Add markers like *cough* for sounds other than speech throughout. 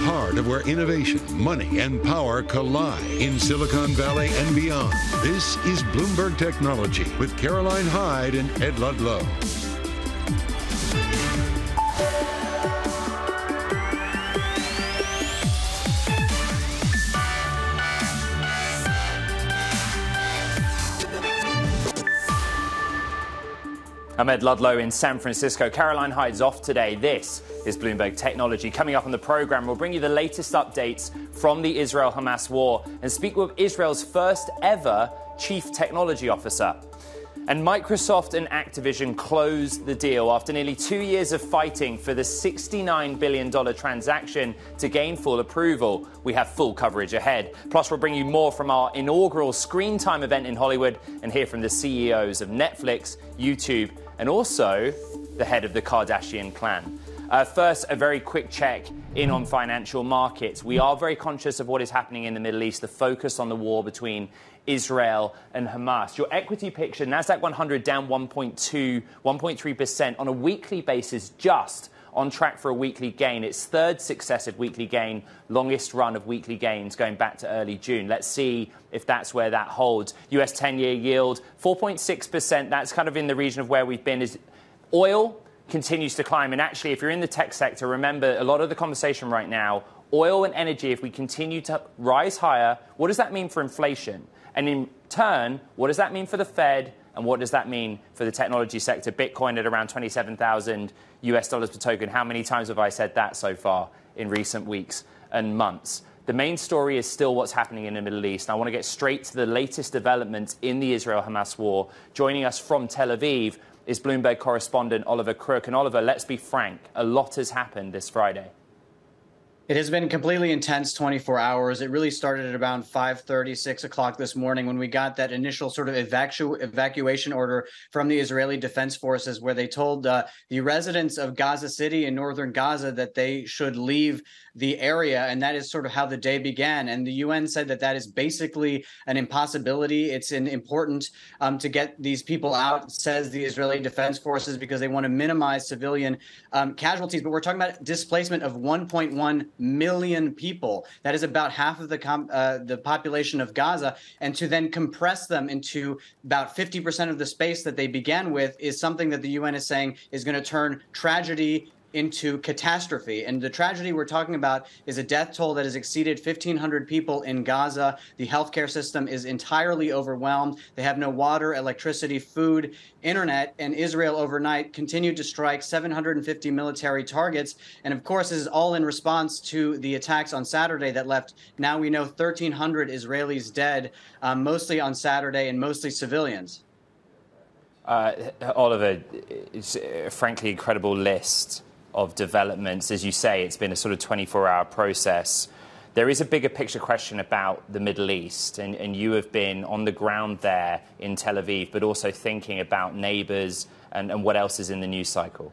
heart of where innovation, money, and power collide in Silicon Valley and beyond. This is Bloomberg Technology with Caroline Hyde and Ed Ludlow. I'm Ed Ludlow in San Francisco. Caroline Hyde's off today. This is Bloomberg Technology. Coming up on the program, we'll bring you the latest updates from the Israel Hamas war and speak with Israel's first ever chief technology officer. And Microsoft and Activision closed the deal after nearly two years of fighting for the $69 billion transaction to gain full approval. We have full coverage ahead. Plus, we'll bring you more from our inaugural Screen Time event in Hollywood and hear from the CEOs of Netflix, YouTube, and also the head of the Kardashian clan. Uh, first, a very quick check in on financial markets. We are very conscious of what is happening in the Middle East, the focus on the war between Israel and Hamas. Your equity picture, NASDAQ 100 down 1.2, 1.3% on a weekly basis, just on track for a weekly gain. Its third successive weekly gain, longest run of weekly gains going back to early June. Let's see if that's where that holds. US 10 year yield, 4.6%. That's kind of in the region of where we've been. Is oil continues to climb. And actually, if you're in the tech sector, remember a lot of the conversation right now oil and energy, if we continue to rise higher, what does that mean for inflation? And in turn, what does that mean for the Fed? And what does that mean for the technology sector? Bitcoin at around 27,000 US dollars per token. How many times have I said that so far in recent weeks and months? The main story is still what's happening in the Middle East. And I want to get straight to the latest developments in the Israel Hamas war. Joining us from Tel Aviv is Bloomberg correspondent Oliver Crook. And Oliver, let's be frank, a lot has happened this Friday. It has been completely intense 24 hours. It really started at around 5:30, 6 o'clock this morning when we got that initial sort of evacu- evacuation order from the Israeli Defense Forces, where they told uh, the residents of Gaza City in northern Gaza that they should leave the area, and that is sort of how the day began. And the UN said that that is basically an impossibility. It's an important um, to get these people out, says the Israeli Defense Forces, because they want to minimize civilian um, casualties. But we're talking about displacement of 1.1 million people. That is about half of the com- uh, the population of Gaza, and to then compress them into about 50% of the space that they began with is something that the UN is saying is going to turn tragedy into catastrophe. And the tragedy we're talking about is a death toll that has exceeded 1,500 people in Gaza. The healthcare system is entirely overwhelmed. They have no water, electricity, food, internet. And Israel overnight continued to strike 750 military targets. And of course, this is all in response to the attacks on Saturday that left, now we know, 1,300 Israelis dead, um, mostly on Saturday and mostly civilians. Uh, Oliver, it's a frankly incredible list of developments. As you say, it's been a sort of 24 hour process. There is a bigger picture question about the Middle East, and, and you have been on the ground there in Tel Aviv, but also thinking about neighbors and, and what else is in the news cycle.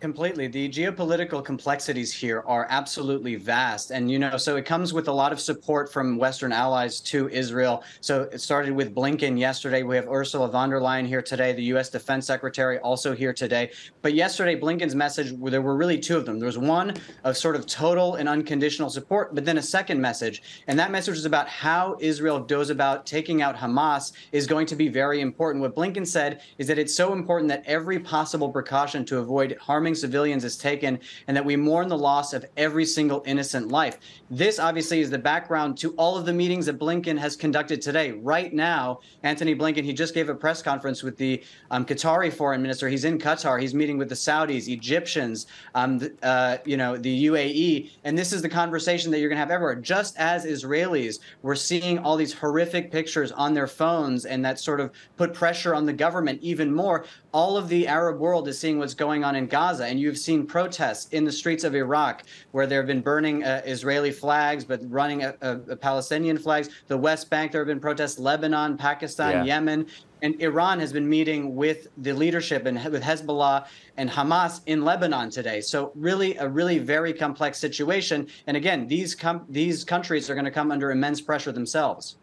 Completely. The geopolitical complexities here are absolutely vast. And, you know, so it comes with a lot of support from Western allies to Israel. So it started with Blinken yesterday. We have Ursula von der Leyen here today, the U.S. Defense Secretary also here today. But yesterday, Blinken's message, there were really two of them. There was one of sort of total and unconditional support, but then a second message. And that message is about how Israel goes about taking out Hamas is going to be very important. What Blinken said is that it's so important that every possible precaution to avoid harming civilians is taken and that we mourn the loss of every single innocent life. This obviously is the background to all of the meetings that Blinken has conducted today. Right now, Antony Blinken, he just gave a press conference with the um, Qatari foreign minister. He's in Qatar. He's meeting with the Saudis, Egyptians, um, uh, you know, the UAE. And this is the conversation that you're going to have everywhere. Just as Israelis were seeing all these horrific pictures on their phones and that sort of put pressure on the government even more, all of the Arab world is seeing what's going on in Gaza, and you've seen protests in the streets of Iraq where there have been burning uh, Israeli flags but running uh, uh, Palestinian flags. The West Bank, there have been protests. Lebanon, Pakistan, yeah. Yemen, and Iran has been meeting with the leadership and with Hezbollah and Hamas in Lebanon today. So really, a really very complex situation. And again, these these countries are going to come under immense pressure themselves.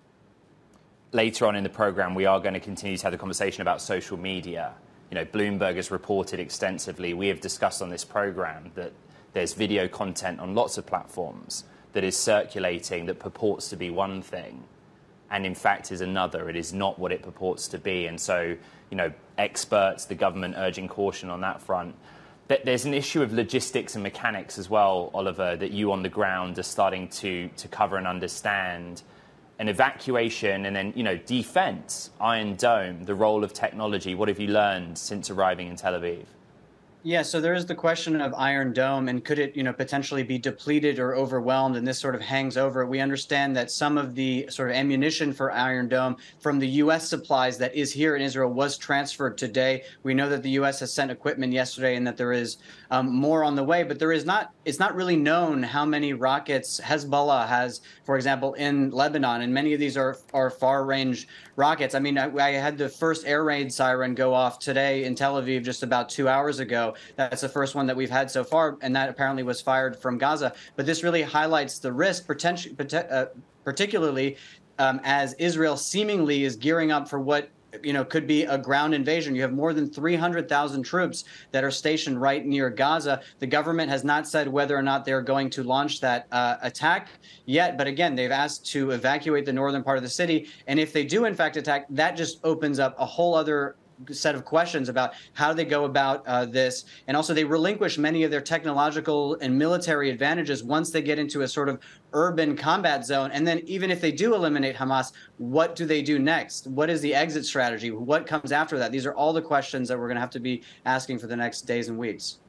Later on in the program, we are going to continue to have the conversation about social media you know, Bloomberg has reported extensively. We have discussed on this program that there's video content on lots of platforms that is circulating that purports to be one thing and in fact is another. It is not what it purports to be. And so, you know, experts, the government urging caution on that front. There's an issue of logistics and mechanics as well, Oliver, that you on the ground are starting to, to cover and understand. An evacuation and then, you know, defense, Iron Dome, the role of technology. What have you learned since arriving in Tel Aviv? Yeah, so there is the question of Iron Dome, and could it, you know, potentially be depleted or overwhelmed? And this sort of hangs over. We understand that some of the sort of ammunition for Iron Dome from the U.S. supplies that is here in Israel was transferred today. We know that the U.S. has sent equipment yesterday, and that there is um, more on the way. But there is not. It's not really known how many rockets Hezbollah has, for example, in Lebanon, and many of these are are far range rockets. I mean, I, I had the first air raid siren go off today in Tel Aviv just about two hours ago. That's the first one that we've had so far, and that apparently was fired from Gaza. But this really highlights the risk, potentially, uh, particularly um, as Israel seemingly is gearing up for what you know could be a ground invasion. You have more than 300,000 troops that are stationed right near Gaza. The government has not said whether or not they're going to launch that uh, attack yet, but again, they've asked to evacuate the northern part of the city. And if they do in fact attack, that just opens up a whole other set of questions about how do they go about uh, this. And also, they relinquish many of their technological and military advantages once they get into a sort of urban combat zone. And then, even if they do eliminate Hamas, what do they do next? What is the exit strategy? What comes after that? These are all the questions that we're going to have to be asking for the next days and weeks.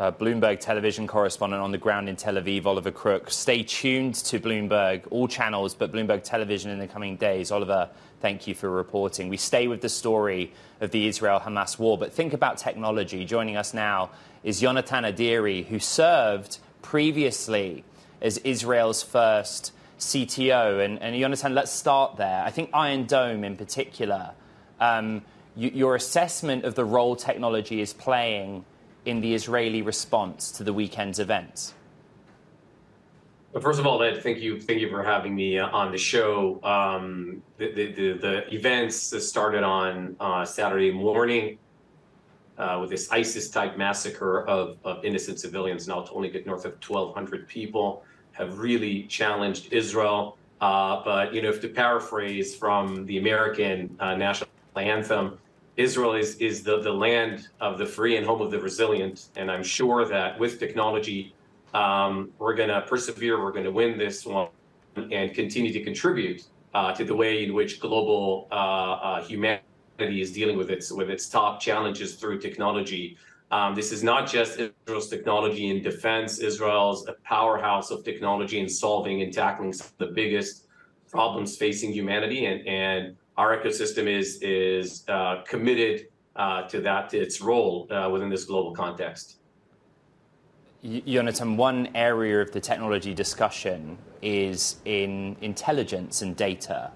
Uh, Bloomberg television correspondent on the ground in Tel Aviv, Oliver Crook. Stay tuned to Bloomberg, all channels, but Bloomberg television in the coming days. Oliver, thank you for reporting. We stay with the story of the Israel Hamas war, but think about technology. Joining us now is Yonatan Adiri, who served previously as Israel's first CTO. And, and Yonatan, let's start there. I think Iron Dome in particular, um, your assessment of the role technology is playing in the Israeli response to the weekend's events? First of all, Ed, thank you, thank you for having me uh, on the show. Um, the, the, the, the, events started on uh, Saturday morning uh, with this ISIS-type massacre of, of innocent civilians. Now to only get north of 1,200 people have really challenged Israel. Uh, but you know, if to paraphrase from the American uh, national anthem, Israel is, is the, the land of the free and home of the resilient. And I'm sure that with technology, um, we're going to persevere, we're going to win this one, and continue to contribute uh, to the way in which global uh, uh, humanity is dealing with its, with its top challenges through technology. Um, this is not just Israel's technology in defense. Israel's a powerhouse of technology in solving and tackling the biggest problems facing humanity. And, and our ecosystem is is uh, committed uh, to that to its role uh, within this global context. Yonatan, one area of the technology discussion is in intelligence and data.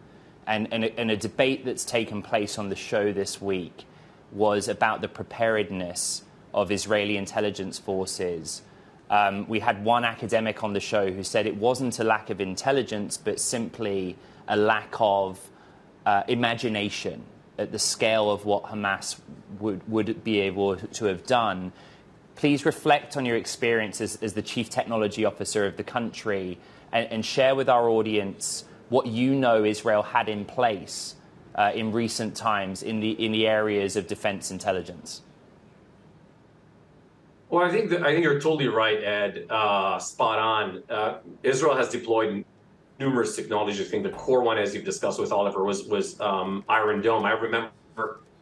And, and, a, and a debate that's taken place on the show this week was about the preparedness of Israeli intelligence forces. Um, we had one academic on the show who said it wasn't a lack of intelligence, but simply a lack of uh, imagination at the scale of what Hamas would, would be able to have done. Please reflect on your experience as, as the chief technology officer of the country and, and, share with our audience what you know Israel had in place uh, in recent times in the, in the areas of defense intelligence. Well, I think that, I think you're totally right, Ed. Uh, spot on. Uh, Israel has deployed numerous technologies. I think the core one, as you've discussed with Oliver, was was um, Iron Dome. I remember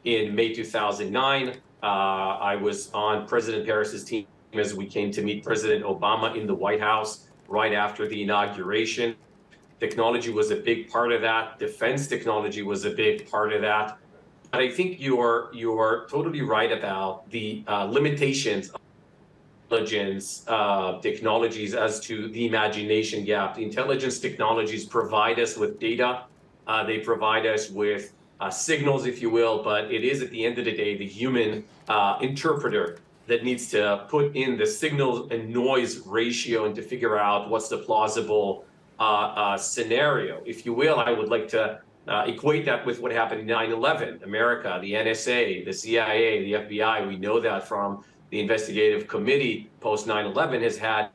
in May 2009, uh, I was on President Peres's team as we came to meet President Obama in the White House right after the inauguration. Technology was a big part of that. Defense technology was a big part of that. But I think you're you're totally right about the uh, limitations of intelligence uh, technologies as to the imagination gap. Intelligence technologies provide us with data. Uh, they provide us with uh, signals, if you will, but it is at the end of the day the human uh, interpreter that needs to put in the signal and noise ratio and to figure out what's the plausible uh, uh, scenario, if you will. I would like to equate that with what happened in 9 11. America, the NSA, the CIA, the FBI, we know that from the investigative committee post 9/11 has had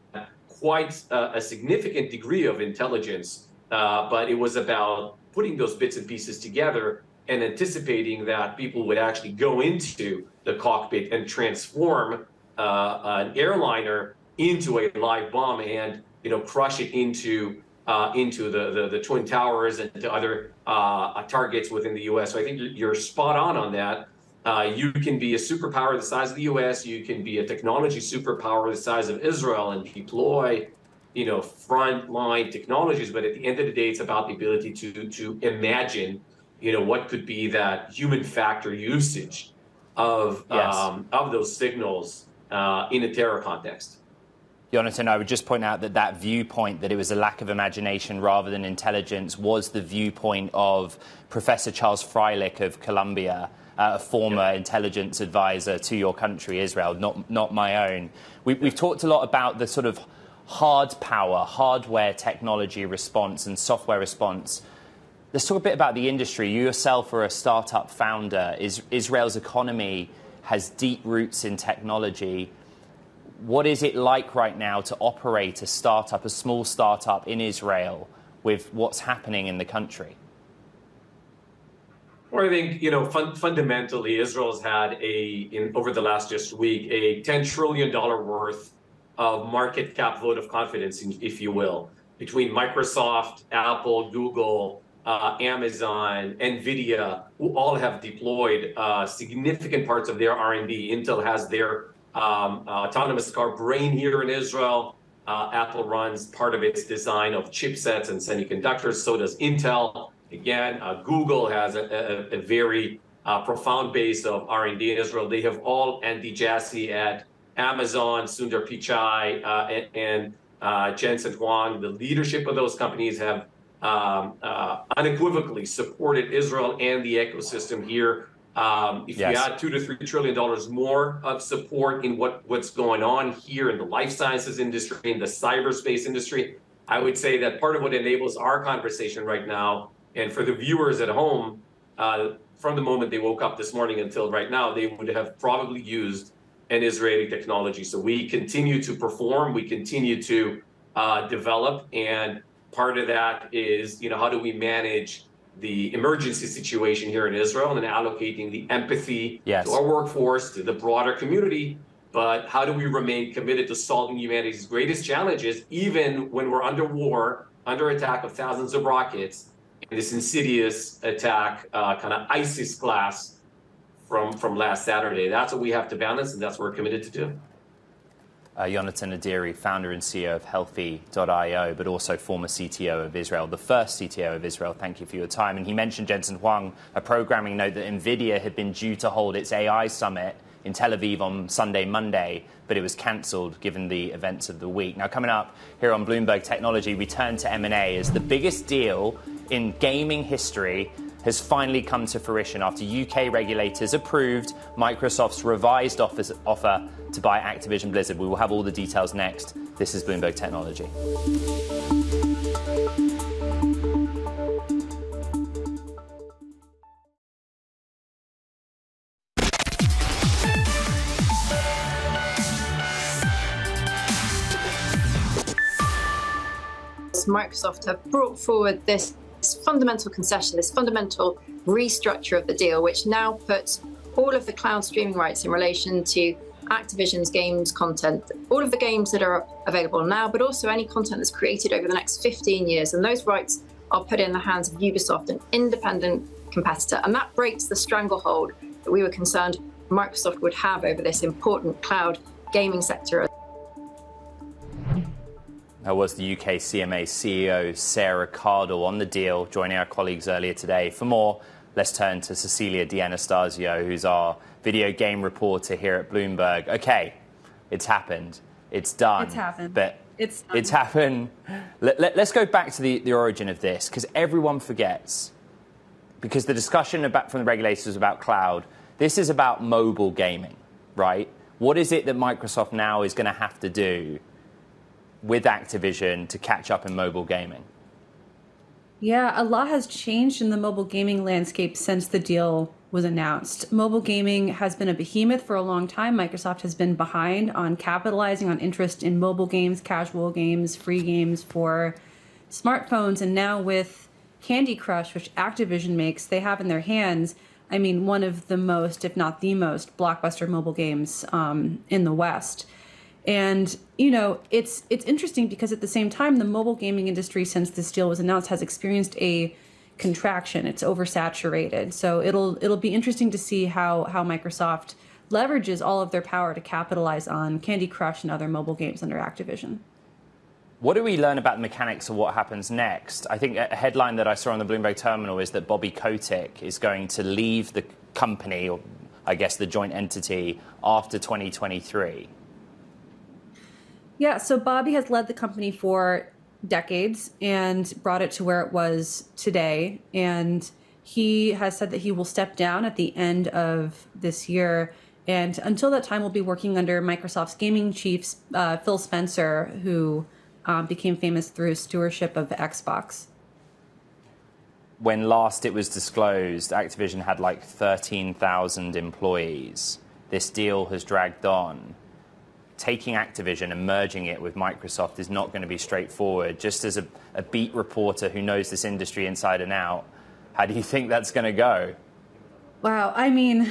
quite a, a significant degree of intelligence, uh, but it was about putting those bits and pieces together and anticipating that people would actually go into the cockpit and transform uh, an airliner into a live bomb and you know crush it into uh, into the, the, the twin towers and to other uh, targets within the U.S. So I think you're spot on on that. Uh, you can be a superpower the size of the U.S. You can be a technology superpower the size of Israel and deploy, you know, frontline technologies. But at the end of the day, it's about the ability to to imagine, you know, what could be that human factor usage of yes. um, of those signals uh, in a terror context. Jonathan, I would just point out that that viewpoint that it was a lack of imagination rather than intelligence was the viewpoint of Professor Charles Freilich of Columbia uh, a former yep. intelligence advisor to your country, Israel, not, not my own. We, we've talked a lot about the sort of hard power, hardware technology response and software response. Let's talk a bit about the industry. You yourself are a startup founder. Is, Israel's economy has deep roots in technology. What is it like right now to operate a startup, a small startup in Israel, with what's happening in the country? Well, I think you know fun, fundamentally, Israel's had a in over the last just week a ten trillion dollar worth of market cap vote of confidence, if you will, between Microsoft, Apple, Google, uh, Amazon, Nvidia, who all have deployed uh, significant parts of their R&D. Intel has their um, autonomous car brain here in Israel. Uh, Apple runs part of its design of chipsets and semiconductors. So does Intel. Again, uh, Google has a, a, a very uh, profound base of R&D in Israel. They have all Andy Jassy at Amazon, Sundar Pichai, and, and Jensen Huang. The leadership of those companies have um, uh, unequivocally supported Israel and the ecosystem here. Um, if yes. you add two to three trillion dollars more of support in what, what's going on here in the life sciences industry, in the cyberspace industry, I would say that part of what enables our conversation right now and for the viewers at home, uh, from the moment they woke up this morning until right now, they would have probably used an Israeli technology. So we continue to perform, we continue to uh, develop, and part of that is, you know, how do we manage the emergency situation here in Israel and allocating the empathy yes. to our workforce, to the broader community, but how do we remain committed to solving humanity's greatest challenges, even when we're under war, under attack of thousands of rockets, and this insidious attack, uh, kind of ISIS class from from last Saturday. That's what we have to balance, and that's what we're committed to do. Uh, Yonatan Adiri, founder and CEO of Healthy.io, but also former CTO of Israel, the first CTO of Israel. Thank you for your time. And he mentioned Jensen Huang, a programming note that NVIDIA had been due to hold its AI summit in Tel Aviv on Sunday, Monday, but it was cancelled given the events of the week. Now, coming up here on Bloomberg Technology, we turn to M&A as the biggest deal in gaming history has finally come to fruition after UK regulators approved Microsoft's revised offer to buy Activision Blizzard. We will have all the details next. This is Bloomberg Technology. Microsoft have brought forward this fundamental concession, this fundamental restructure of the deal, which now puts all of the cloud streaming rights in relation to Activision's games content, all of the games that are available now, but also any content that's created over the next 15 years. And those rights are put in the hands of Ubisoft, an independent competitor. And that breaks the stranglehold that we were concerned Microsoft would have over this important cloud gaming sector was the UK CMA CEO Sarah Cardell on the deal, joining our colleagues earlier today. For more, let's turn to Cecilia D'Anastasio, who's our video game reporter here at Bloomberg. Okay, it's happened. It's done. It's happened. But it's, it's happened. Let, us let, go back to the, the origin of this, because everyone forgets. Because the discussion about, from the regulators about cloud. This is about mobile gaming, right? What is it that Microsoft now is going to have to do with Activision to catch up in mobile gaming? Yeah, a lot has changed in the mobile gaming landscape since the deal was announced. Mobile gaming has been a behemoth for a long time. Microsoft has been behind on capitalizing on interest in mobile games, casual games, free games for smartphones. And now with Candy Crush, which Activision makes, they have in their hands, I mean, one of the most, if not the most, blockbuster mobile games um, in the West. And you know, it's it's interesting because at the same time, the mobile gaming industry, since this deal was announced, has experienced a contraction. It's oversaturated. So it'll it'll be interesting to see how how Microsoft leverages all of their power to capitalize on Candy Crush and other mobile games under Activision. What do we learn about the mechanics of what happens next? I think a headline that I saw on the Bloomberg terminal is that Bobby Kotick is going to leave the company, or I guess the joint entity, after 2023. Yeah, so Bobby has led the company for decades and brought it to where it was today. And he has said that he will step down at the end of this year. And until that time, we'll be working under Microsoft's gaming chief, uh, Phil Spencer, who um, became famous through stewardship of Xbox. When last it was disclosed, Activision had like 13,000 employees. This deal has dragged on taking Activision and merging it with Microsoft is not going to be straightforward. Just as a, a beat reporter who knows this industry inside and out, how do you think that's going to go? Wow. I mean,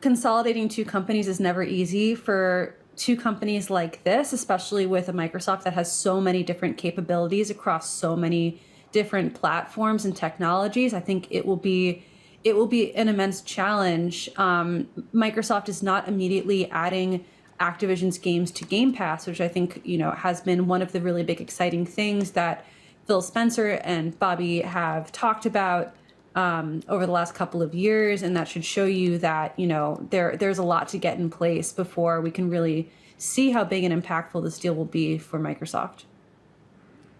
consolidating two companies is never easy for two companies like this, especially with a Microsoft that has so many different capabilities across so many different platforms and technologies. I think it will be it will be an immense challenge. Um, Microsoft is not immediately adding Activision's games to Game Pass, which I think you know has been one of the really big exciting things that Phil Spencer and Bobby have talked about um, over the last couple of years, and that should show you that you know there there's a lot to get in place before we can really see how big and impactful this deal will be for Microsoft.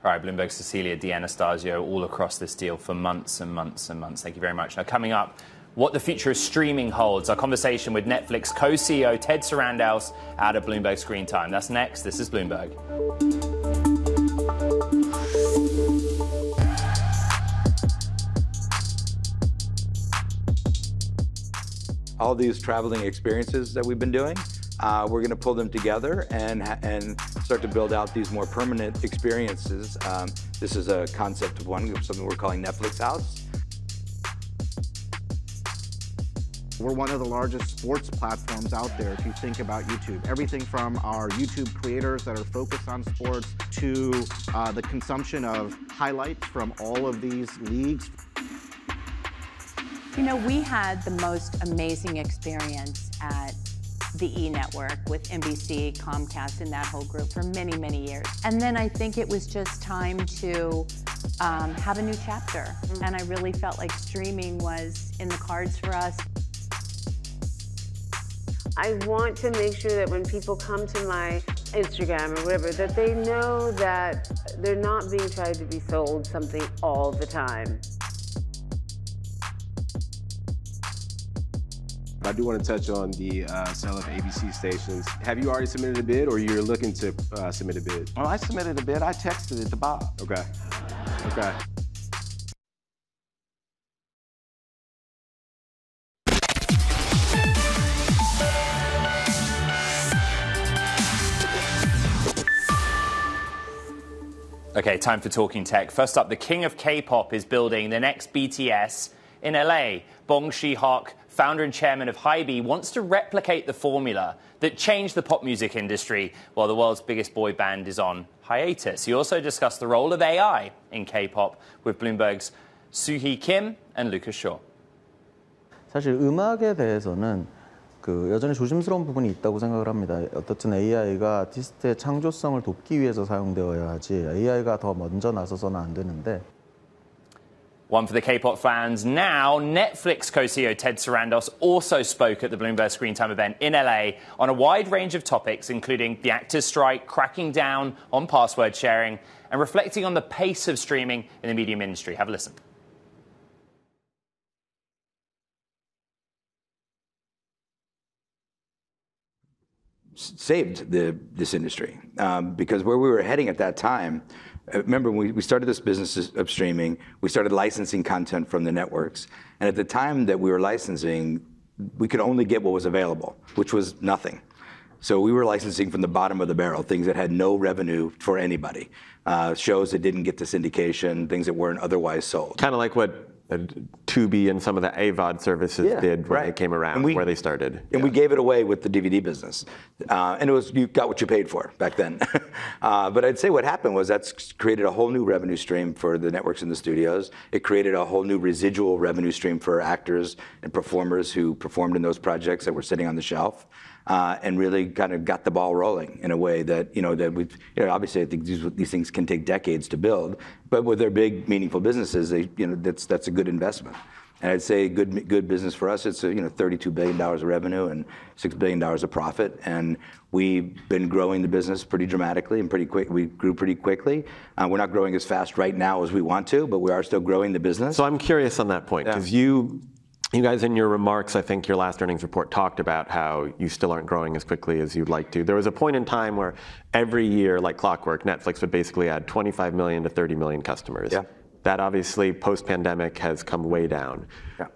All right, Bloomberg, Cecilia D'Anastasio all across this deal for months and months and months. Thank you very much. Now, coming up, what the future of streaming holds. Our conversation with Netflix co CEO Ted Sarandos out of Bloomberg Screen Time. That's next. This is Bloomberg. All these traveling experiences that we've been doing, uh, we're going to pull them together and, and start to build out these more permanent experiences. Um, this is a concept of one, something we're calling Netflix House. We're one of the largest sports platforms out there if you think about YouTube. Everything from our YouTube creators that are focused on sports to uh, the consumption of highlights from all of these leagues. You know, we had the most amazing experience at the E Network with NBC, Comcast, and that whole group for many, many years. And then I think it was just time to um, have a new chapter. Mm-hmm. And I really felt like streaming was in the cards for us. I want to make sure that when people come to my Instagram or whatever, that they know that they're not being tried to be sold something all the time. I do want to touch on the uh, sale of ABC stations. Have you already submitted a bid or you're looking to uh, submit a bid? Well, I submitted a bid. I texted it to Bob. Okay. Okay. Okay, time for talking tech. First up, the king of K-pop is building the next BTS in LA. Bang Si-hyuk founder and chairman of HYBE, wants to replicate the formula that changed the pop music industry while the world's biggest boy band is on hiatus. He also discussed the role of AI in K-pop with Bloomberg's Suhee Kim and Lucas Shaw. 사실 음악에 대해서는 그 여전히 조심스러운 부분이 있다고 생각을 합니다. 어떻든 AI가 아티스트의 창조성을 돕기 위해서 사용되어야 하지 AI가 더 먼저 나서서는 안 되는데. One for the K-pop fans now. Netflix co-CEO Ted Sarandos also spoke at the Bloomberg Screen Time event in LA on a wide range of topics, including the actors' strike, cracking down on password sharing, and reflecting on the pace of streaming in the medium industry. Have a listen. Saved this industry um, because where we were heading at that time, uh, remember we, we started this business of streaming, we started licensing content from the networks. And at the time that we were licensing, we could only get what was available, which was nothing. So we were licensing from the bottom of the barrel, things that had no revenue for anybody, uh, shows that didn't get to syndication, things that weren't otherwise sold. Kind of like what Tubi and some of the AVOD services Yeah, did when right. they came around, we- where they started. And we gave it away with the DVD business. Uh, and it was, you got what you paid for back then. *laughs* uh, but I'd say what happened was that's created a whole new revenue stream for the networks and the studios. It created a whole new residual revenue stream for actors and performers who performed in those projects that were sitting on the shelf. Uh, and really kind of got the ball rolling in a way that you know that we've you know obviously I think these, these things can take decades to build, but with their big meaningful businesses, they you know that's that's a good investment. And I'd say good good business for us. It's a, you know 32 billion dollars of revenue and six billion dollars of profit, and we've been growing the business pretty dramatically and pretty quick. We grew pretty quickly. Uh, we're not growing as fast right now as we want to, but we are still growing the business. So I'm curious on that point because you, you guys in your remarks, I think your last earnings report talked about how you still aren't growing as quickly as you'd like to. There was a point in time where every year, like clockwork, Netflix would basically add 25 million to 30 million customers. Yeah. That obviously post-pandemic has come way down. Yeah.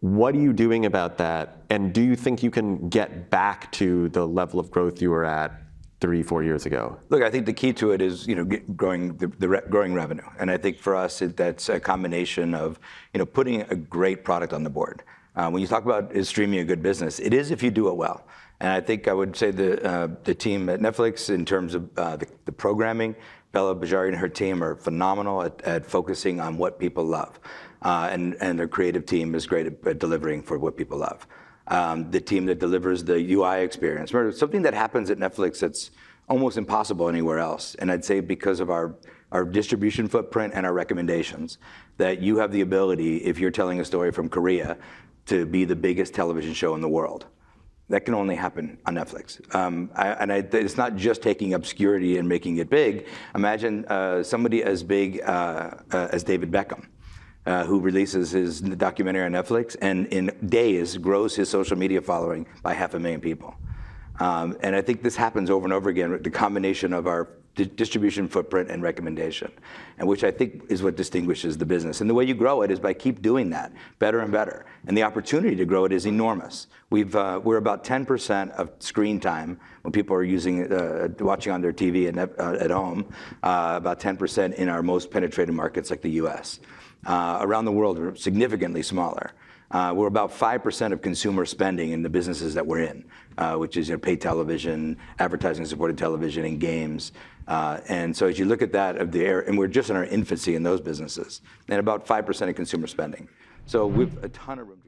What are you doing about that? And do you think you can get back to the level of growth you were at three, four years ago? Look, I think the key to it is you know growing the, growing revenue, and I think for us that's a combination of you know putting a great product on the board. Uh, when you talk about is streaming a good business, it is if you do it well. And I think I would say the uh, the team at Netflix in terms of uh, the, programming, Bela Bajaria and her team are phenomenal at, at focusing on what people love, and and their creative team is great at, at delivering for what people love um, the team that delivers the UI experience. Remember, something that happens at Netflix that's almost impossible anywhere else. And I'd say because of our, our distribution footprint and our recommendations, that you have the ability, if you're telling a story from Korea, to be the biggest television show in the world. That can only happen on Netflix. Um, I, and it's not just taking obscurity and making it big. Imagine uh, somebody as big uh, uh, as David Beckham uh, who releases his documentary on Netflix and in days grows his social media following by half a million people. Um, and I think this happens over and over again with the combination of our di- distribution footprint and recommendation, and which I think is what distinguishes the business. And the way you grow it is by keep doing that better and better. And the opportunity to grow it is enormous. We've, uh, we're about 10% of screen time when people are using, uh, watching on their TV and, uh, at home, uh, about 10% in our most penetrated markets like the US. Uh, around the world, we're significantly smaller. Uh, we're about 5% of consumer spending in the businesses that we're in, uh, which is you paid television, advertising supported television, and games. And so as you look at that, of the air, and we're just in our infancy in those businesses, and about 5% of consumer spending. So we've a ton of room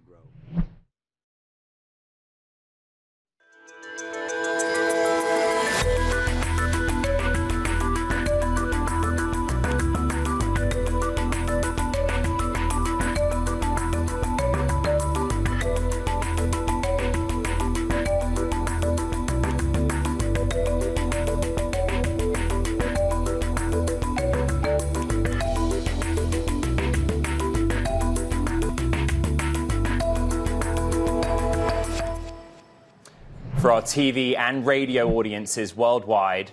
For our TV and radio audiences worldwide,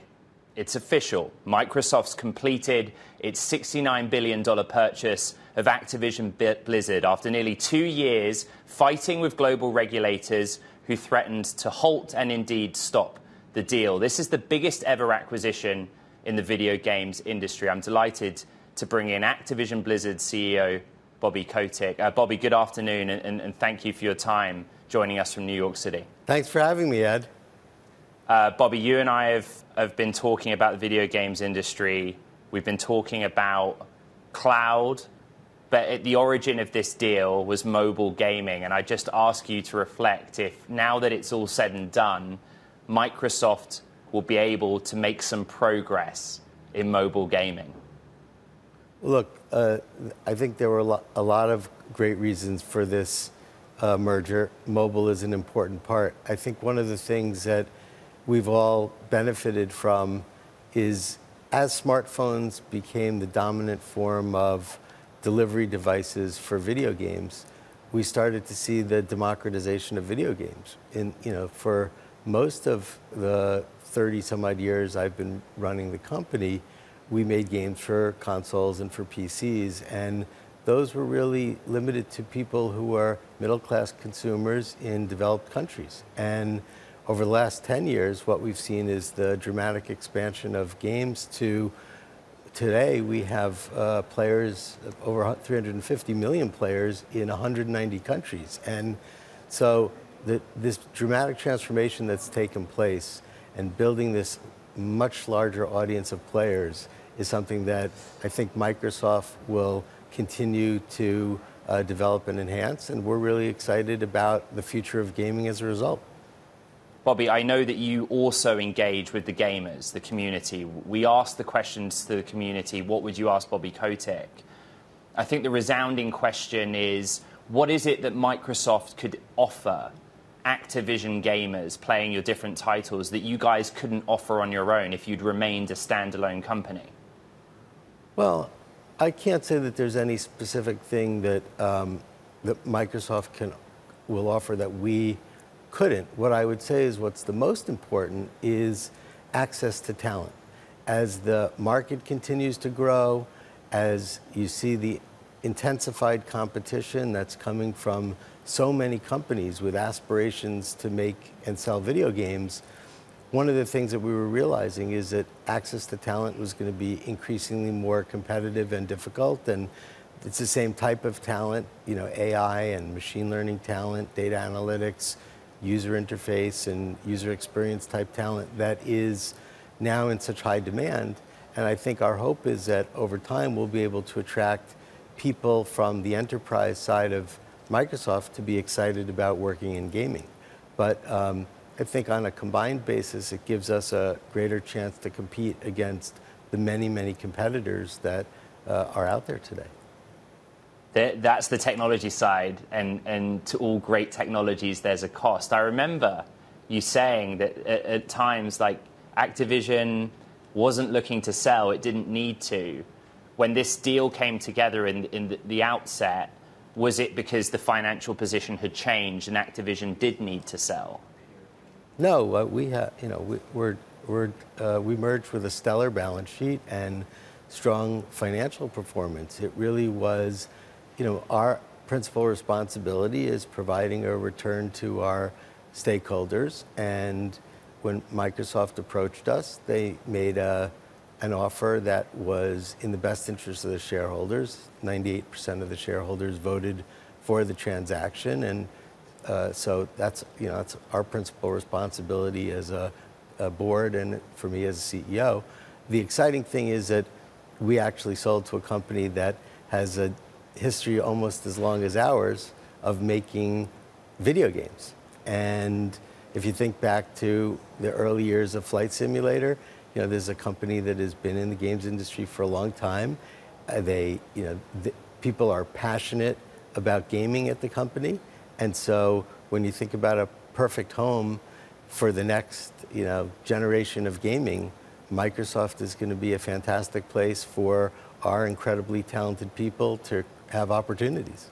it's official. Microsoft's completed its $69 billion purchase of Activision Blizzard after nearly two years fighting with global regulators who threatened to halt and indeed stop the deal. This is the biggest ever acquisition in the video games industry. I'm delighted to bring in Activision Blizzard CEO Bobby Kotick. Uh, Bobby, good afternoon, and, and, and thank you for your time joining us from New York City. Thanks for having me, Ed. Uh, Bobby, you and I have, have been talking about the video games industry. We've been talking about cloud, but at the origin of this deal was mobile gaming. And I just ask you to reflect if now that it's all said and done, Microsoft will be able to make some progress in mobile gaming. Look, uh, I think there were a lo- a lot of great reasons for this uh, merger. Mobile is an important part. I think one of the things that we've all benefited from is as smartphones became the dominant form of delivery devices for video games, we started to see the democratization of video games. In, you know, for most of the 30 some odd years I've been running the company, we made games for consoles and for PCs. And those were really limited to people who are middle class consumers in developed countries. And over the last 10 years, what we've seen is the dramatic expansion of games to today we have uh, players, over 350 million players in 190 countries. And so the, this dramatic transformation that's taken place and building this much larger audience of players is something that I think Microsoft will continue to uh, develop and enhance. And we're really excited about the future of gaming as a result. Bobby, I know that you also engage with the gamers, the community. We asked the questions to the community what would you ask Bobby Kotick? I think the resounding question is what is it that Microsoft could offer Activision gamers playing your different titles that you guys couldn't offer on your own if you'd remained a standalone company? Well, I can't say that there's any specific thing that, um, that Microsoft can, will offer that we couldn't. What I would say is what's the most important is access to talent. As the market continues to grow, as you see the intensified competition that's coming from so many companies with aspirations to make and sell video games, one of the things that we were realizing is that access to talent was going to be increasingly more competitive and difficult. And it's the same type of talent, you know, AI and machine learning talent, data analytics, user interface and user experience type talent that is now in such high demand. And I think our hope is that over time we'll be able to attract people from the enterprise side of Microsoft to be excited about working in gaming. But um, I think on a combined basis, it gives us a greater chance to compete against the many, many competitors that uh, are out there today that's the technology side, and, and to all great technologies, there's a cost. I remember you saying that at, at times, like Activision wasn't looking to sell, it didn't need to. When this deal came together in, in the, the outset, was it because the financial position had changed and Activision did need to sell? No, uh, we have, you know, we, we're, we're, uh, we merged with a stellar balance sheet and strong financial performance. It really was you know, our principal responsibility is providing a return to our stakeholders. And when Microsoft approached us, they made a, an offer that was in the best interest of the shareholders. 98% of the shareholders voted for the transaction. And uh, so that's, you know, that's our principal responsibility as a, a board and for me as a CEO. The exciting thing is that we actually sold to a company that has a history almost as long as ours of making video games. And if you think back to the early years of Flight Simulator, you know, there's a company that has been in the games industry for a long time. Uh, they, you know, people are passionate about gaming at the company. And so when you think about a perfect home for the next, you know, generation of gaming, Microsoft is going to be a fantastic place for our incredibly talented people to have opportunities.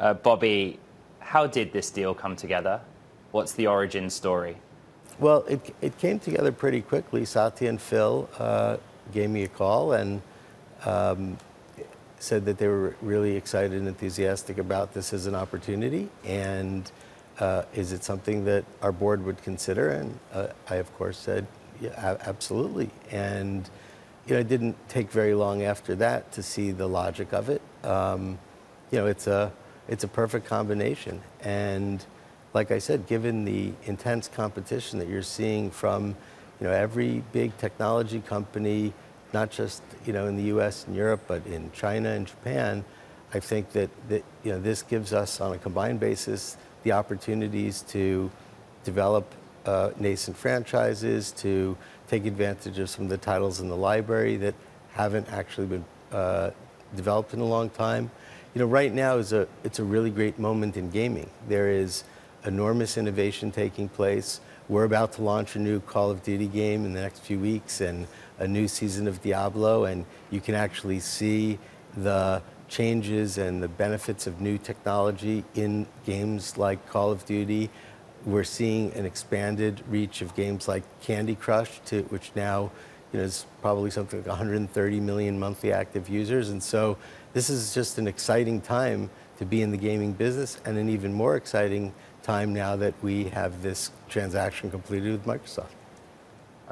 Uh, Bobby, how did this deal come together? What's the origin story? Well, it, it came together pretty quickly. Satya and Phil uh, gave me a call and um, said that they were really excited and enthusiastic about this as an opportunity. And uh, is it something that our board would consider? And uh, I, of course, said, yeah, absolutely. And you know, it didn't take very long after that to see the logic of it. Um, you know, it's a, it's a perfect combination. And like I said, given the intense competition that you're seeing from, you know, every big technology company, not just, you know, in the US and Europe, but in China and Japan, I think that, that you know, this gives us, on a combined basis, the opportunities to develop uh, nascent franchises, to take advantage of some of the titles in the library that haven't actually been uh, developed in a long time. You know, right now is a it's a really great moment in gaming. There is enormous innovation taking place. We're about to launch a new Call of Duty game in the next few weeks and a new season of Diablo, and you can actually see the changes and the benefits of new technology in games like Call of Duty we're seeing an expanded reach of games like Candy Crush, to, which now you know, is probably something like 130 million monthly active users. And so this is just an exciting time to be in the gaming business and an even more exciting time now that we have this transaction completed with Microsoft.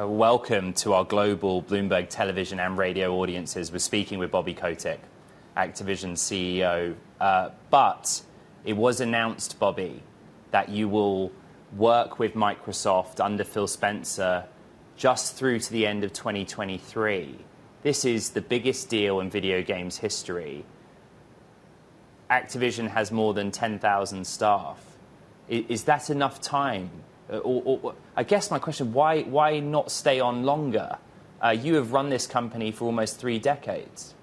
Uh, welcome to our global Bloomberg television and radio audiences. We're speaking with Bobby Kotick, Activision CEO. Uh, but it was announced, Bobby, that you will work with Microsoft under Phil Spencer just through to the end of 2023. This is the biggest deal in video games history. Activision has more than 10,000 staff. Is that enough time? Uh, or, or, I guess my question, why, why not stay on longer? Uh, you have run this company for almost three decades.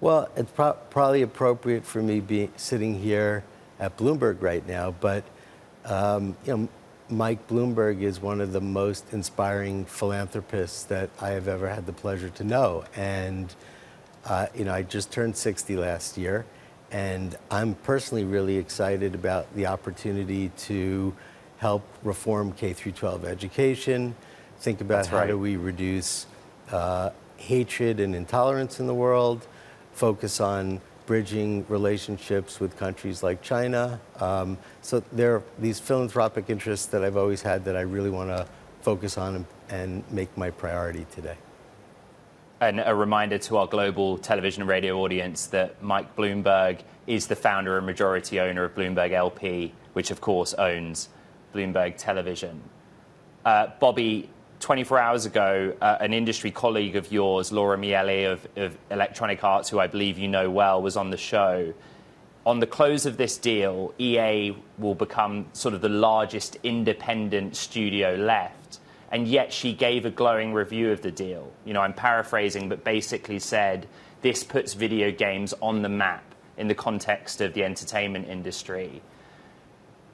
Well, it's pro- probably appropriate for me be sitting here at Bloomberg right now, but um, you know, Mike Bloomberg is one of the most inspiring philanthropists that I have ever had the pleasure to know. And, uh, you know, I just turned 60 last year, and I'm personally really excited about the opportunity to help reform K through 12 education, think about That's how right. do we reduce uh, hatred and intolerance in the world, focus on bridging relationships with countries like China. Um, so there are these philanthropic interests that I've always had that I really want to focus on and, and make my priority today. And a reminder to our global television and radio audience that Mike Bloomberg is the founder and majority owner of Bloomberg LP, which of course owns Bloomberg Television. Uh, Bobby, 24 hours ago, uh, an industry colleague of yours, Laura Miele of, of Electronic Arts, who I believe you know well, was on the show. On the close of this deal, EA will become sort of the largest independent studio left. And yet she gave a glowing review of the deal. You know, I'm paraphrasing, but basically said this puts video games on the map in the context of the entertainment industry.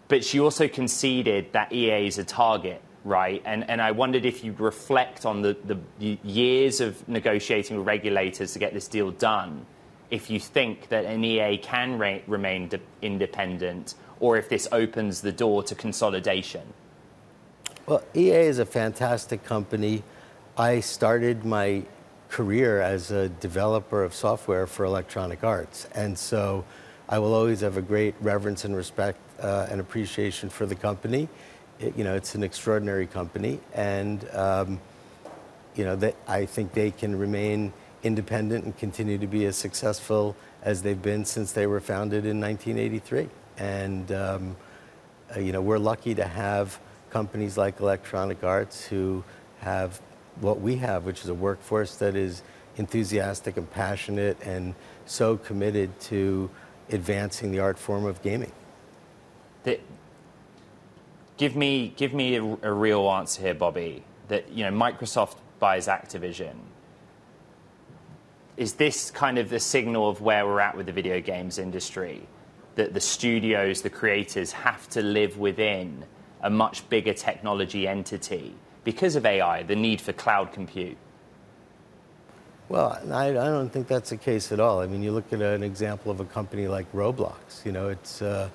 But she also conceded that EA is a target right? And, and I wondered if you'd reflect on the, the years of negotiating with regulators to get this deal done, if you think that an EA can re- remain de- independent, or if this opens the door to consolidation. Well, EA is a fantastic company. I started my career as a developer of software for Electronic Arts. And so I will always have a great reverence and respect uh, and appreciation for the company. It, you know, it's an extraordinary company. And, um, you know, that I think they can remain independent and continue to be as successful as they've been since they were founded in 1983. And, um, uh, you know, we're lucky to have companies like Electronic Arts who have what we have, which is a workforce that is enthusiastic and passionate and so committed to advancing the art form of gaming. The, give me, give me a, a real answer here, Bobby. That you know, Microsoft buys Activision. Is this kind of the signal of where we're at with the video games industry? That the studios, the creators, have to live within a much bigger technology entity because of AI, the need for cloud compute. Well, I, I, don't think that's the case at all. I mean, you look at an example of a company like Roblox. You know, it's, uh,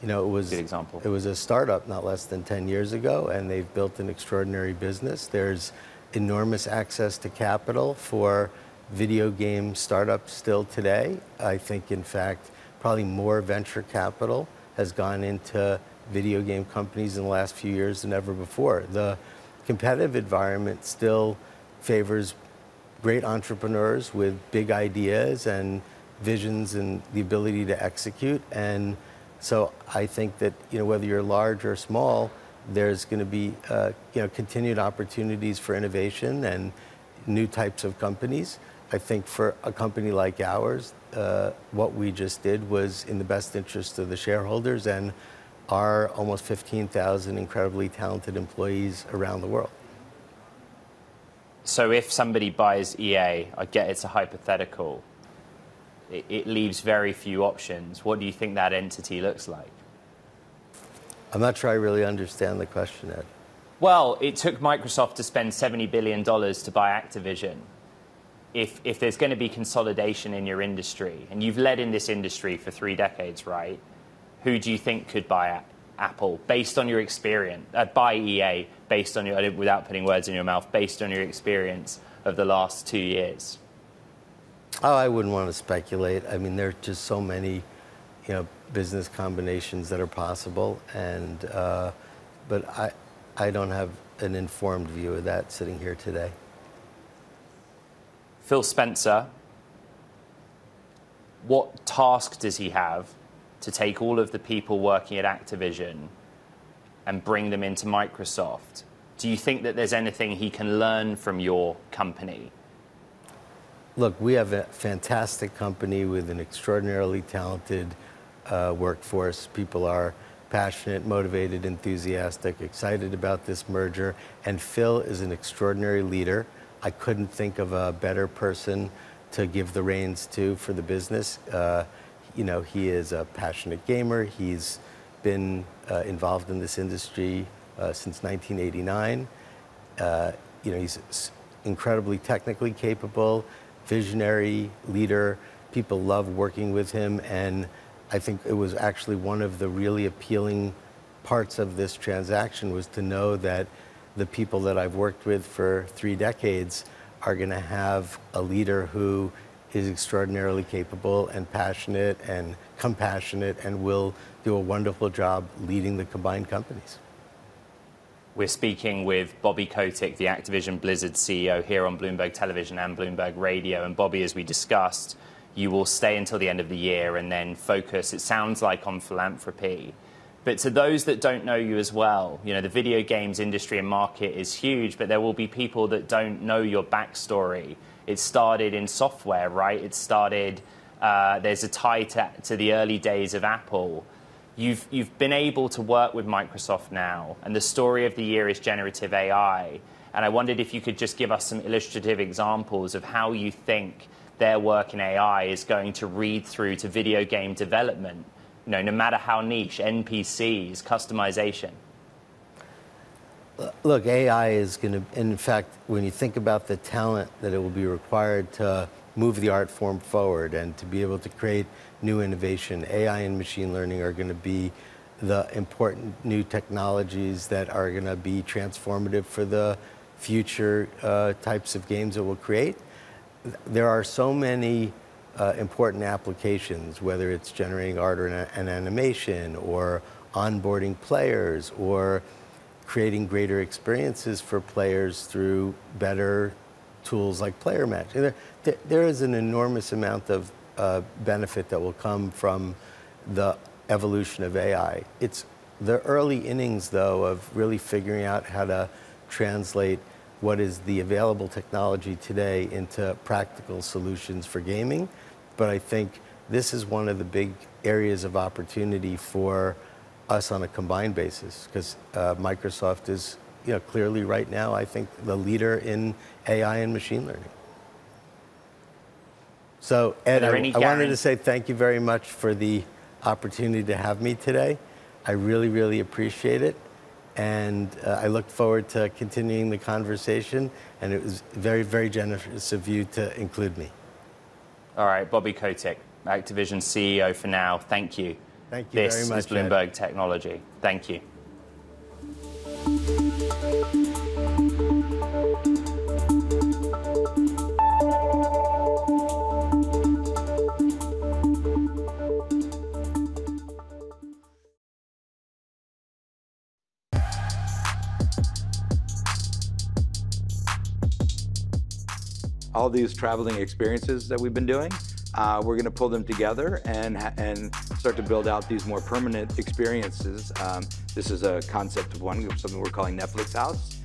you know, it was Good example. it was a startup not less than 10 years ago, and they've built an extraordinary business. There's enormous access to capital for video game startups still today. I think, in fact, probably more venture capital has gone into video game companies in the last few years than ever before. The competitive environment still favors great entrepreneurs with big ideas and visions and the ability to execute. And so I think that you know whether you're large or small, there's going to be uh, you know continued opportunities for innovation and new types of companies. I think for a company like ours, uh, what we just did was in the best interest of the shareholders and our almost 15,000 incredibly talented employees around the world. So if somebody buys EA, I get it's a hypothetical. It, it leaves very few options. What do you think that entity looks like? I'm not sure I really understand the question, Ed. Well, it took Microsoft to spend $70 billion to buy Activision. If, if there's going to be consolidation in your industry, and you've led in this industry for three decades, right? Who do you think could buy Apple based on your experience, uh, by EA based on your, without putting words in your mouth, based on your experience of the last two years? Oh, I wouldn't want to speculate. I mean, there are just so many, you know, business combinations that are possible, and uh, but I, I don't have an informed view of that sitting here today. Phil Spencer, what task does he have to take all of the people working at Activision and bring them into Microsoft? Do you think that there's anything he can learn from your company? Look, we have a fantastic company with an extraordinarily talented uh, workforce. People are passionate, motivated, enthusiastic, excited about this merger. And Phil is an extraordinary leader. I couldn't think of a better person to give the reins to for the business. Uh, you know, he is a passionate gamer. He's been uh, involved in this industry uh, since 1989. Uh, you know, he's incredibly technically capable, visionary leader. People love working with him, and I think it was actually one of the really appealing parts of this transaction was to know that the people that I've worked with for three decades are going to have a leader who is extraordinarily capable and passionate and compassionate and will do a wonderful job leading the combined companies. We're speaking with Bobby Kotick, the Activision Blizzard CEO, here on Bloomberg Television and Bloomberg Radio. And Bobby, as we discussed, you will stay until the end of the year and then focus, it sounds like, on philanthropy. But to those that don't know you as well, you know, the video games industry and market is huge, but there will be people that don't know your backstory. It started in software, right? It started, uh, there's a tie to, to the early days of Apple. You've, you've been able to work with Microsoft now, and the story of the year is generative AI. And I wondered if you could just give us some illustrative examples of how you think their work in AI is going to read through to video game development you know, no matter how niche, NPCs, customization? Look, AI is going to, in fact, when you think about the talent that it will be required to move the art form forward and to be able to create new innovation, AI and machine learning are going to be the important new technologies that are going to be transformative for the future uh, types of games that we'll create. There are so many uh, important applications, whether it's generating art or an, an animation or onboarding players or creating greater experiences for players through better tools like player. There, there, there is an enormous amount of uh, benefit that will come from the evolution of AI. It's the early innings, though, of really figuring out how to translate what is the available technology today into practical solutions for gaming. But I think this is one of the big areas of opportunity for us on a combined basis because uh, Microsoft is you know, clearly right now, I think, the leader in AI and machine learning. So, Ed, I, I wanted to say thank you very much for the opportunity to have me today. I really, really appreciate it. And uh, I look forward to continuing the conversation. And it was very, very generous of you to include me. All right, Bobby Kotick, Activision CEO for now. Thank you. Thank you this very much. This is Bloomberg Ed. Technology. Thank you. All these traveling experiences that we've been doing. Uh, we're going to pull them together and, and start to build out these more permanent experiences. Um, this is a concept of one, something we're calling Netflix House.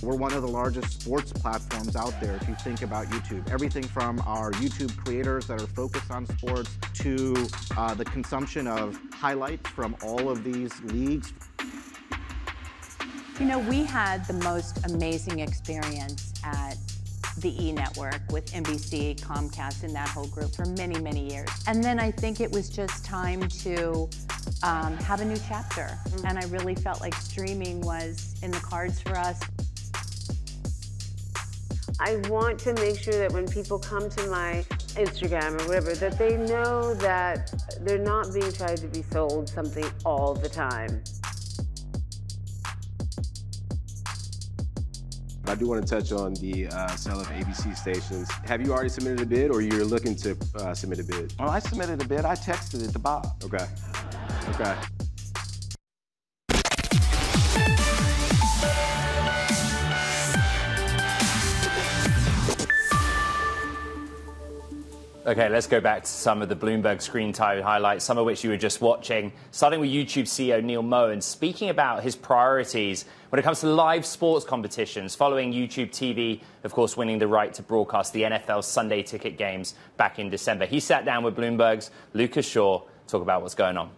We're one of the largest sports platforms out there if you think about YouTube. Everything from our YouTube creators that are focused on sports to uh, the consumption of highlights from all of these leagues. You know, we had the most amazing experience at the E network with NBC, Comcast, and that whole group for many, many years. And then I think it was just time to um, have a new chapter. Mm-hmm. And I really felt like streaming was in the cards for us. I want to make sure that when people come to my Instagram or whatever, that they know that they're not being tried to be sold something all the time. I do want to touch on the uh, sale of ABC stations. Have you already submitted a bid or you're looking to uh, submit a bid? Well, I submitted a bid. I texted it to Bob. Okay. Okay. Okay, let's go back to some of the Bloomberg screen time highlights, some of which you were just watching. Starting with YouTube CEO Neal Mohan, speaking about his priorities when it comes to live sports competitions, following YouTube TV, of course, winning the right to broadcast the NFL Sunday ticket games back in December. He sat down with Bloomberg's Lucas Shaw to talk about what's going on.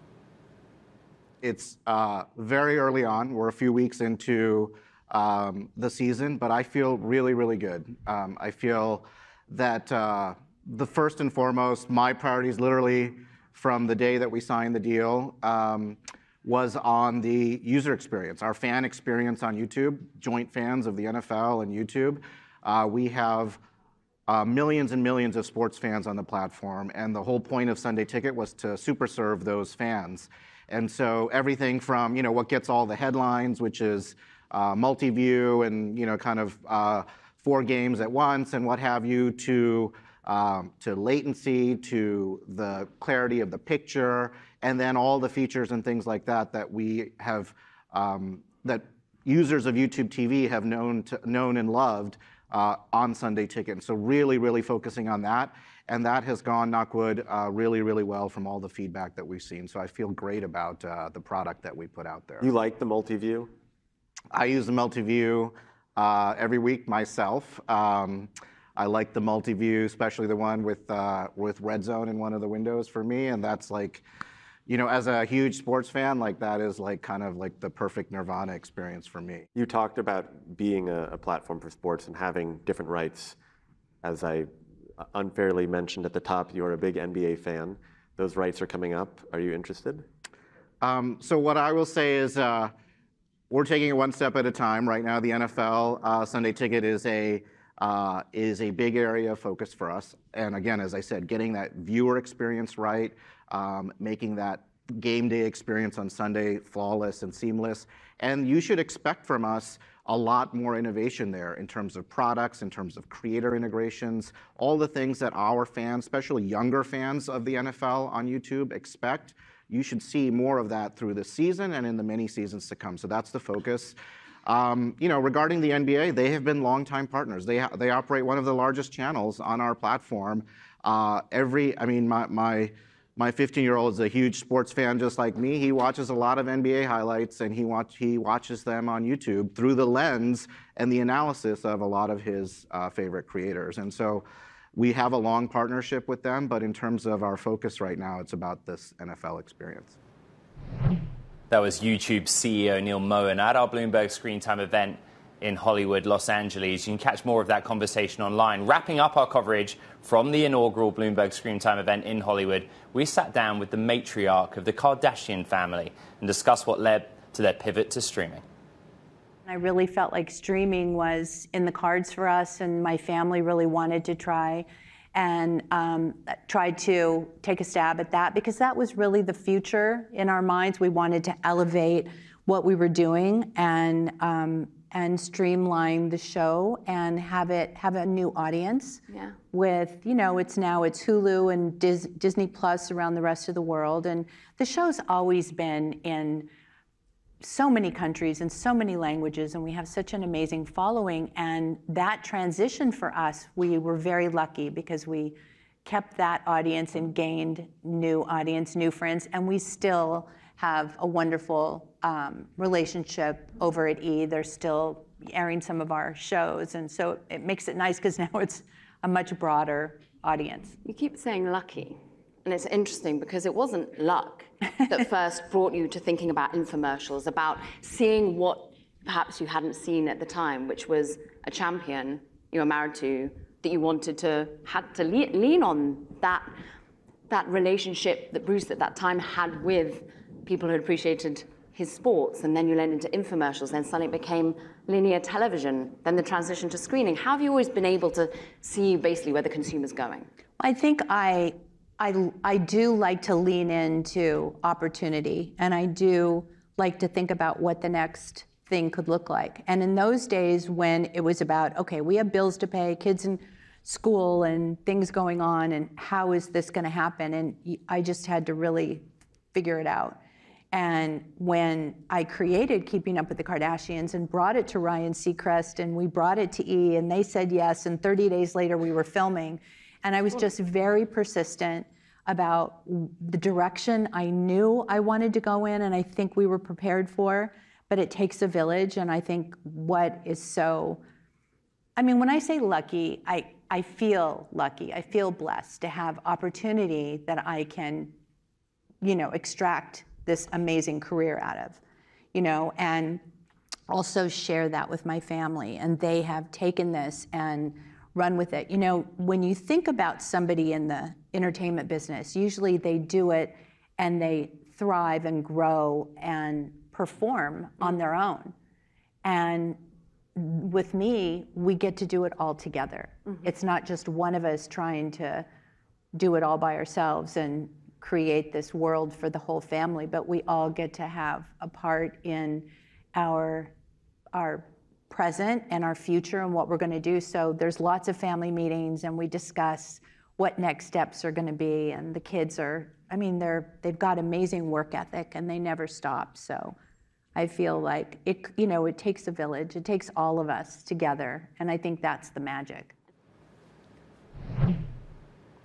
It's uh, very early on. We're a few weeks into um, the season, but I feel really, really good. Um, I feel that. Uh, the first and foremost, my priorities literally from the day that we signed the deal um, was on the user experience, our fan experience on YouTube, joint fans of the NFL and YouTube. Uh, we have uh, millions and millions of sports fans on the platform, and the whole point of Sunday Ticket was to super serve those fans. And so everything from you know what gets all the headlines, which is uh, multi-view and you know kind of uh, four games at once and what have you, to um, to latency, to the clarity of the picture, and then all the features and things like that that we have um, that users of YouTube TV have known to, known and loved uh, on Sunday Ticket. So really, really focusing on that, and that has gone, knockwood, uh, really, really well from all the feedback that we've seen. So I feel great about uh, the product that we put out there. You like the multi-view? I use the multi-view uh, every week myself. Um, I like the multi-view, especially the one with uh, with red zone in one of the windows for me, and that's like, you know, as a huge sports fan, like that is like kind of like the perfect Nirvana experience for me. You talked about being a, a platform for sports and having different rights. As I unfairly mentioned at the top, you're a big NBA fan. Those rights are coming up. Are you interested? Um, so what I will say is. Uh, we're taking it one step at a time. Right now, the NFL uh, Sunday Ticket is a uh, is a big area of focus for us. And again, as I said, getting that viewer experience right, um, making that game day experience on Sunday flawless and seamless. And you should expect from us a lot more innovation there in terms of products, in terms of creator integrations, all the things that our fans, especially younger fans of the NFL on YouTube, expect. You should see more of that through the season and in the many seasons to come. So that's the focus. Um, you know, regarding the NBA, they have been longtime partners. They they operate one of the largest channels on our platform. Uh, every, I mean, my my my 15-year-old is a huge sports fan just like me. He watches a lot of NBA highlights and he watch he watches them on YouTube through the lens and the analysis of a lot of his uh, favorite creators. And so we have a long partnership with them, but in terms of our focus right now, it's about this NFL experience. That was YouTube CEO Neal Mohan at our Bloomberg Screen Time event in Hollywood, Los Angeles. You can catch more of that conversation online. Wrapping up our coverage from the inaugural Bloomberg Screen Time event in Hollywood, we sat down with the matriarch of the Kardashian family and discussed what led to their pivot to streaming. I really felt like streaming was in the cards for us, and my family really wanted to try and um, tried to take a stab at that because that was really the future in our minds. We wanted to elevate what we were doing and um, and streamline the show and have it have a new audience. Yeah. With you know, it's now it's Hulu and Dis- Disney Plus around the rest of the world, and the show's always been in so many countries and so many languages, and we have such an amazing following. And that transition for us, we were very lucky because we kept that audience and gained new audience, new friends, and we still have a wonderful um, relationship over at E. They're still airing some of our shows, and so it makes it nice because *laughs* now it's a much broader audience. You keep saying lucky, and it's interesting because it wasn't luck that first brought you to thinking about infomercials, about seeing what perhaps you hadn't seen at the time, which was a champion you were married to that you wanted to had to lean on that that relationship that Bruce at that time had with people who appreciated his sports, and then you led into infomercials, then suddenly it became linear television, then the transition to screening. How have you always been able to see basically where the consumer's going? I think I, I, I do like to lean into opportunity, and I do like to think about what the next thing could look like. And in those days when it was about, okay, we have bills to pay, kids in school and things going on, and how is this going to happen? And I just had to really figure it out. And when I created Keeping Up with the Kardashians and brought it to Ryan Seacrest and we brought it to E and they said yes, and 30 days later we were filming. And I was just very persistent about the direction I knew I wanted to go in and I think we were prepared for. But it takes a village. And I think what is so, I mean, when I say lucky, I, I feel lucky. I feel blessed to have opportunity that I can, you know, extract this amazing career out of, you know, and also share that with my family. And they have taken this and run with it. You know, when you think about somebody in the entertainment business, usually they do it and they thrive and grow and perform on their own. And with me, we get to do it all together. Mm-hmm. It's not just one of us trying to do it all by ourselves and create this world for the whole family, but we all get to have a part in our our present and our future and what we're going to do. So there's lots of family meetings and we discuss what next steps are going to be and the kids are I mean they're they've got amazing work ethic and they never stop. So I feel like it you know it takes a village. It takes all of us together and I think that's the magic.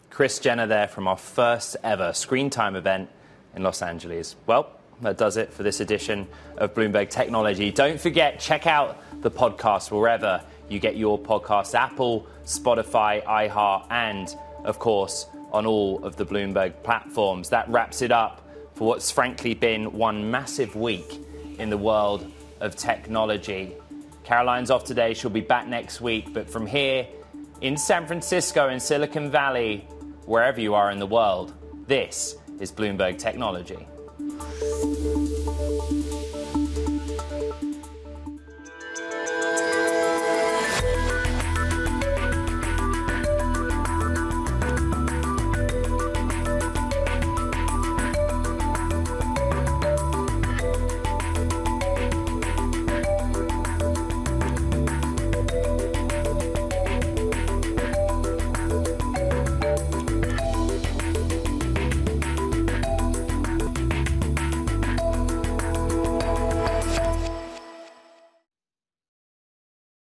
Kris Jenner there from our first ever screen time event in Los Angeles. Well, that does it for this edition of Bloomberg Technology. Don't forget, check out the podcast wherever you get your podcasts Apple, Spotify, iHeart, and of course, on all of the Bloomberg platforms. That wraps it up for what's frankly been one massive week in the world of technology. Caroline's off today, she'll be back next week, but from here in San Francisco, in Silicon Valley, wherever you are in the world. This is Bloomberg Technology. フフフフ。